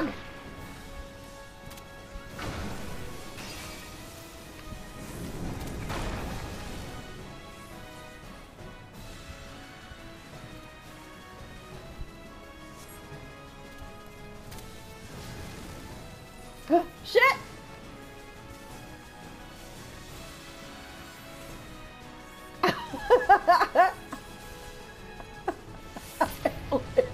dog! Shit!